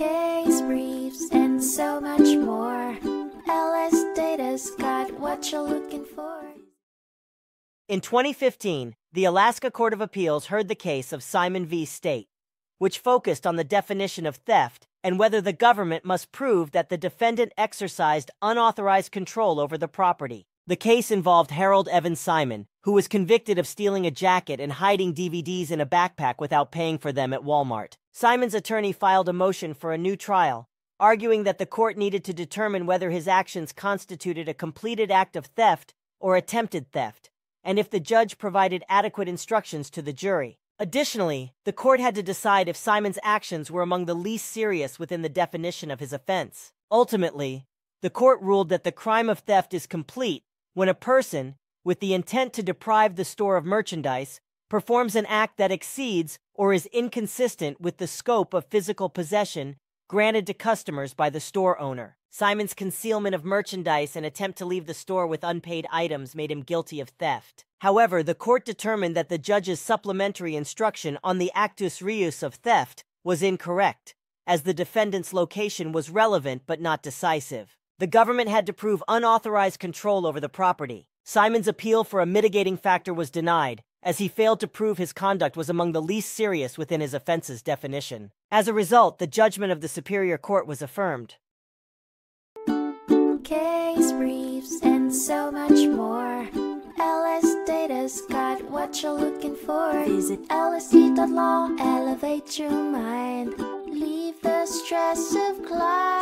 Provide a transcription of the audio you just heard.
case briefs, and so much more. LS Data's got what you're looking for. In 2015, the Alaska Court of Appeals heard the case of Simon v. State, which focused on the definition of theft and whether the government must prove that the defendant exercised unauthorized control over the property. The case involved Harold Evan Simon, who was convicted of stealing a jacket and hiding DVDs in a backpack without paying for them at Walmart. Simon's attorney filed a motion for a new trial, arguing that the court needed to determine whether his actions constituted a completed act of theft or attempted theft, and if the judge provided adequate instructions to the jury. Additionally, the court had to decide if Simon's actions were among the least serious within the definition of his offense. Ultimately, the court ruled that the crime of theft is complete when a person, with the intent to deprive the store of merchandise, performs an act that exceeds or is inconsistent with the scope of physical possession granted to customers by the store owner. Simon's concealment of merchandise and attempt to leave the store with unpaid items made him guilty of theft. However, the court determined that the judge's supplementary instruction on the actus reus of theft was incorrect, as the defendant's location was relevant but not decisive. The government had to prove unauthorized control over the property. Simon's appeal for a mitigating factor was denied, as he failed to prove his conduct was among the least serious within his offense's definition. As a result, the judgment of the Superior Court was affirmed case briefs, and so much more. LS Data's got what you're looking for. Visit lsd.law, elevate your mind. Leave the stress of class.